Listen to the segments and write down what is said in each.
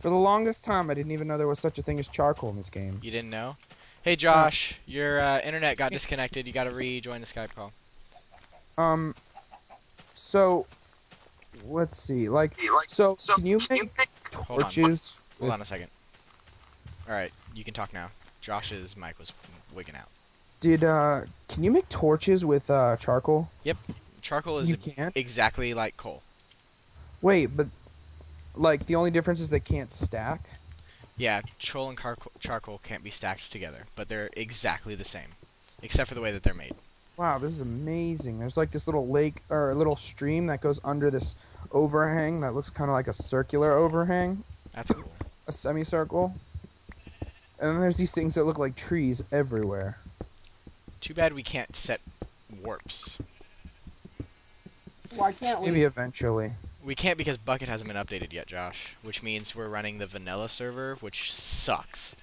For the longest time, I didn't even know there was such a thing as charcoal in this game. You didn't know? Hey Josh, your uh, internet got disconnected. You got to rejoin the Skype call. Um, so let's see. Like, so can you make Hold on. torches? Hold on a second. All right, you can talk now. Josh's mic was wigging out. Did uh, can you make torches with uh charcoal? Yep, charcoal is You can't? exactly like coal. Wait, but like the only difference is they can't stack. Yeah, troll and carco- charcoal can't be stacked together, but they're exactly the same, except for the way that they're made. Wow, this is amazing. There's like this little lake or a little stream that goes under this overhang that looks kind of like a circular overhang, That's cool. a semicircle. And then there's these things that look like trees everywhere. Too bad we can't set warps. Why can't we? Maybe eventually. We can't because Bukkit hasn't been updated yet, Josh, which means we're running the vanilla server, which sucks.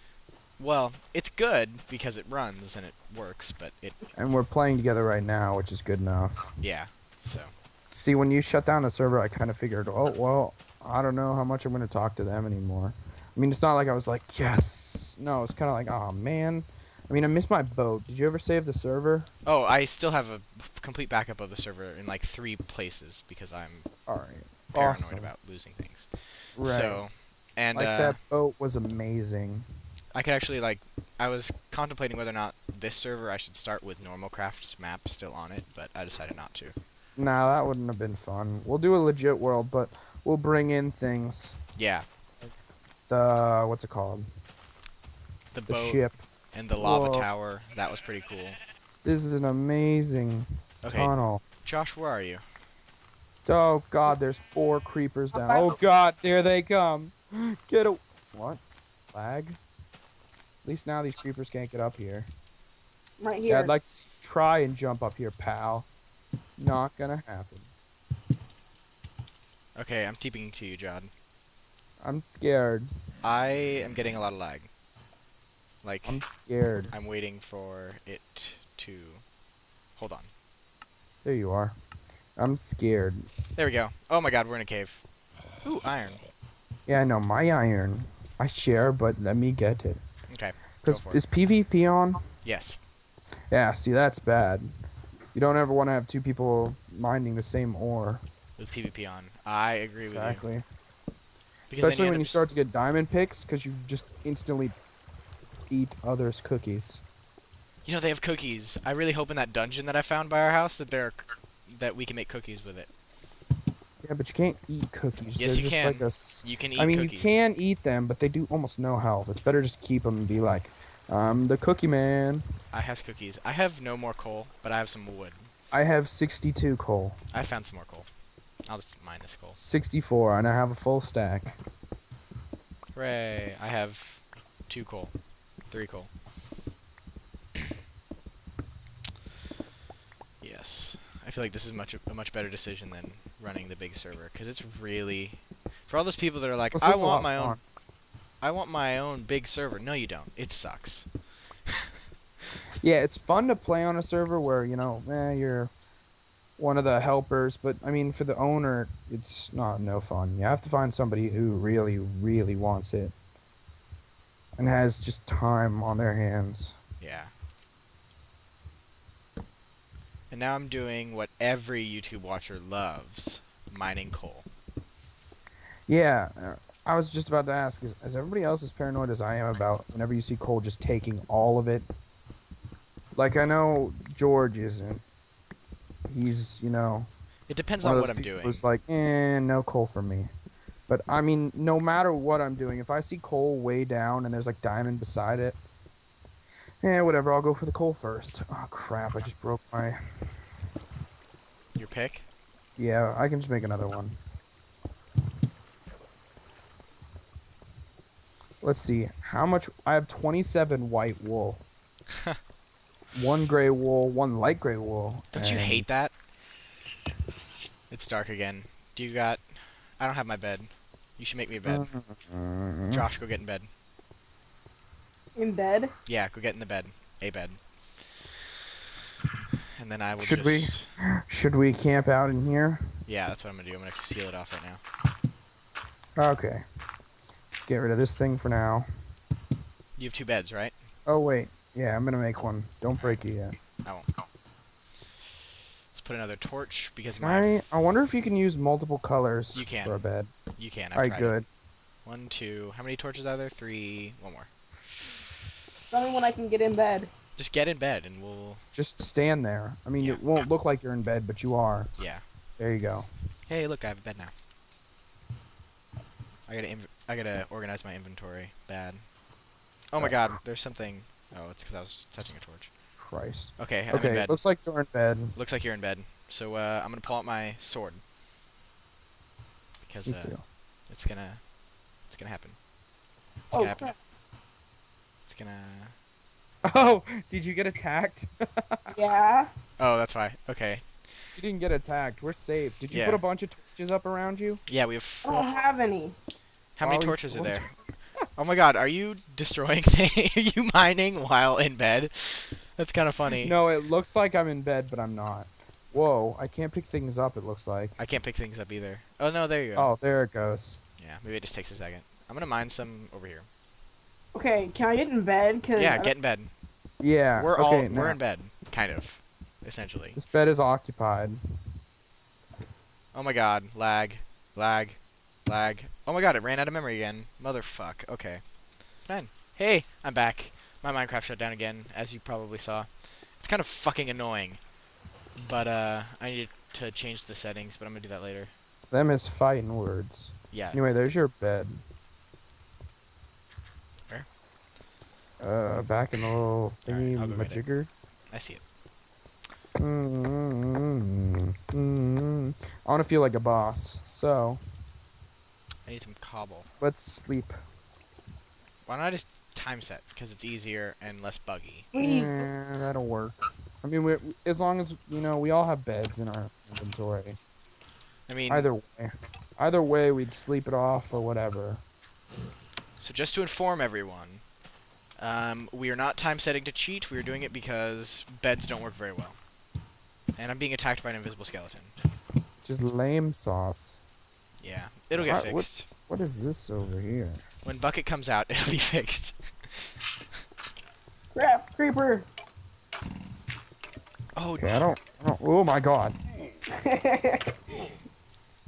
Well, it's good because it runs and it works, but it, And we're playing together right now, which is good enough. yeah, so. See, when you shut down the server, I kind of figured, oh, well, I don't know how much I'm going to talk to them anymore. I mean, it's not like I was like, yes. No, it's kind of like, oh, man. I mean, I missed my boat. Did you ever save the server? Oh, I still have a complete backup of the server in like three places because I'm All right. paranoid Awesome. about losing things. Right. So, and like uh, that boat was amazing. I could actually like I was contemplating whether or not this server I should start with normal crafts map still on it, but I decided not to. Nah, that wouldn't have been fun. We'll do a legit world, but we'll bring in things. Yeah, The what's it called? the, The boat ship. And the lava Whoa. tower that was pretty cool. This is an amazing Okay, tunnel. Josh, where are you? Oh God, there's four creepers down. Oh God, there they come. Get a what? Lag? At least now these creepers can't get up here. right Yeah, here. I'd like to try and jump up here, pal. Not gonna happen. Okay, I'm keeping to you, John. I'm scared. I am getting a lot of lag. Like I'm scared. I'm waiting for it to hold on. There you are. I'm scared. There we go. Oh my god, we're in a cave. Ooh, iron. Yeah, I know my iron. I share, but let me get it. Okay. Cause for it. is PvP on? Yes. Yeah. See, that's bad. You don't ever want to have two people mining the same ore. With PvP on. I agree with you. Exactly. Especially when you start to get diamond picks, because you just instantly eat others' cookies. You know they have cookies. I really hope in that dungeon that I found by our house that there, that we can make cookies with it. Yeah, but you can't eat cookies. Yes, They're you just can. like a You can eat I mean, cookies. you can eat them, but they do almost no health. It's better just keep them and be like, I'm the cookie man. I have cookies. I have no more coal, but I have some wood. I have 62 coal, I found some more coal. I'll just mine this coal. 64, and I have a full stack. Hooray! I have two coal, three coal. yes, I feel like this is much a much better decision than running the big server because it's really for all those people that are like, This I is a lot want my own. I want my own big server. No, you don't. It sucks. Yeah, it's fun to play on a server where you know, eh, you're one of the helpers, but I mean, for the owner, it's not no fun. You have to find somebody who really, really wants it and has just time on their hands. Yeah. And now I'm doing what every YouTube watcher loves: mining coal. Yeah, uh, I was just about to ask: is, is everybody else as paranoid as I am about whenever you see coal just taking all of it? Like I know George isn't. He's you know It depends on what I'm doing. who's like, eh, no coal for me. But I mean, no matter what I'm doing, if I see coal way down and there's like diamond beside it, eh, whatever. I'll go for the coal first. Oh crap! I just broke my. Your pick? Yeah, I can just make another one. Let's see. How much? I have 27 white wool. one gray wool, one light gray wool. Don't you hate that? It's dark again. Do you got? I don't have my bed. You should make me a bed. Mm, Josh, go get in bed. in bed. Yeah, go get in the bed. A bed. And then I will Should we? Should we camp out in here? Yeah, that's what I'm gonna do. I'm gonna have to seal it off right now. Okay. Let's get rid of this thing for now. You have two beds, right? Oh wait, yeah, I'm gonna make one. Don't break it yet. I won't. Let's put another torch because my I? I wonder if you can use multiple colors You can. for a bed. You can. I've All right, tried. good. One, two. How many torches are there? Three. One more. Tell me when I can get in bed. Just get in bed and we'll. Just stand there. I mean, Yeah. it won't look like you're in bed, but you are. Yeah. There you go. Hey, look, I have a bed now. I gotta inv- I gotta organize my inventory. Bad. Oh my god, there's something. Oh, it's because I was touching a torch. Christ. Okay, I'm in Okay, bed. looks like you're in bed. Looks like you're in bed. So uh, I'm gonna pull out my sword because Me uh, too. It's gonna it's gonna happen. It's Oh gonna happen. crap. It's gonna. Oh, did you get attacked? Yeah. Oh, that's why. Okay. You didn't get attacked. We're safe. Did you Yeah. put a bunch of torches up around you? Yeah, we have. I don't have any. How many Always torches are there? oh my god, are you destroying things? are you mining while in bed? That's kind of funny. No, it looks like I'm in bed, but I'm not. Whoa, I can't pick things up. It looks like. I can't pick things up either. Oh no, there you go. Oh, there it goes. Yeah, maybe it just takes a second. I'm gonna mine some over here. Okay, can I get in bed? Cause Yeah, get in bed. Yeah. We're okay, all now, we're in bed, kind of, essentially. This bed is occupied. Oh my god, lag, lag, lag. Oh my god, it ran out of memory again. Motherfuck. Okay. Fine. Hey, I'm back. My Minecraft shut down again, as you probably saw. It's kind of fucking annoying. But uh, I need to change the settings, but I'm gonna do that later. Them is fighting words. Yeah. Anyway, there's your bed. Where? Uh, back in the little thingy I'll go get it. majigger. I see it. Mm, mm, I want to feel like a boss, so I need some cobble. let's sleep. Why don't I just time set? Because it's easier and less buggy. Eh, that'll work. I mean, we, as long as you know, we all have beds in our inventory. I mean, Either way, either way, we'd sleep it off or whatever. So just to inform everyone, um, we are not time setting to cheat. We are doing it because beds don't work very well. And I'm being attacked by an invisible skeleton. Just lame sauce. Yeah, it'll get Alright, what- fixed. What is this over here? When Bukkit comes out, it'll be fixed. Crap, creeper. Oh, Okay, I don't. I don't oh my god.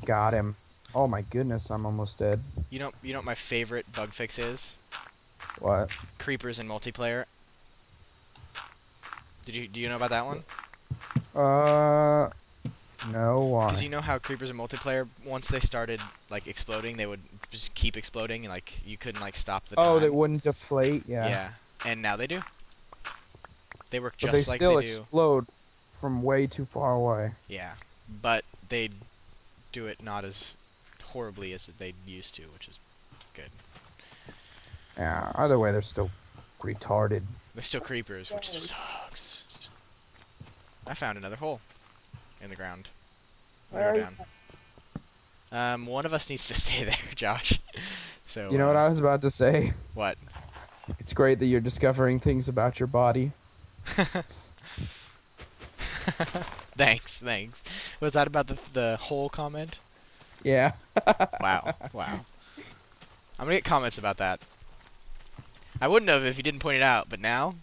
Got him. Oh my goodness, I'm almost dead. you know, you know what my favorite bug fix is? What? Creepers in multiplayer. Did you do you know about that one? Uh, no. Why? Because you know how creepers in multiplayer, once they started like exploding, they would just keep exploding, and like you couldn't like stop the oh, time. they wouldn't deflate. Yeah. Yeah, and now they do. They work But just they like still they do. explode from way too far away. Yeah, but they do it not as horribly as they used to, which is good. Yeah. Either way, they're still retarded. They're still creepers, which sucks. I found another hole in the ground. Where Lower are you? down. Um, one of us needs to stay there, Josh. So You know what uh, I was about to say? what? It's great that you're discovering things about your body. Thanks, thanks. Was that about the the whole comment? Yeah. Wow, wow. I'm gonna get comments about that. I wouldn't have if you didn't point it out, but now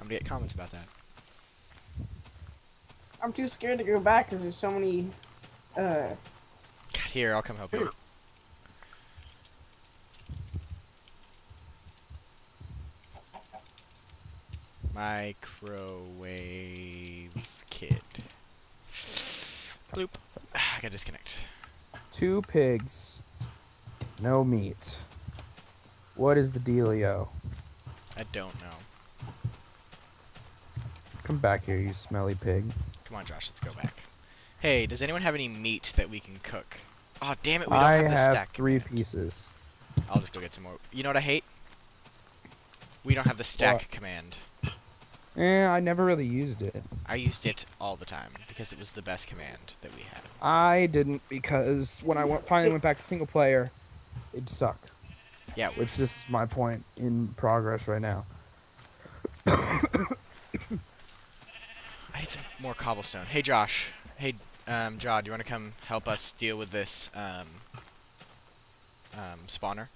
I'm gonna get comments about that. I'm too scared to go back because there's so many. Uh, God, Here, I'll come help you. Microwave kid. Bloop. I gotta disconnect. Two pigs. No meat. What is the dealio? I don't know. Come back here, you smelly pig. Come on, Josh, let's go back. Hey, does anyone have any meat that we can cook? Oh, damn it, we don't I have the have stack. three command. pieces. I'll just go get some more. You know what I hate? We don't have the stack What? command. Eh, I never really used it. I used it all the time because it was the best command that we had. I didn't because when I went, finally went back to single player, it sucked. Yeah, Which this is my point in progress right now. I need some more cobblestone. Hey, Josh. Hey, um, Jod, do you want to come help us deal with this um, um, spawner?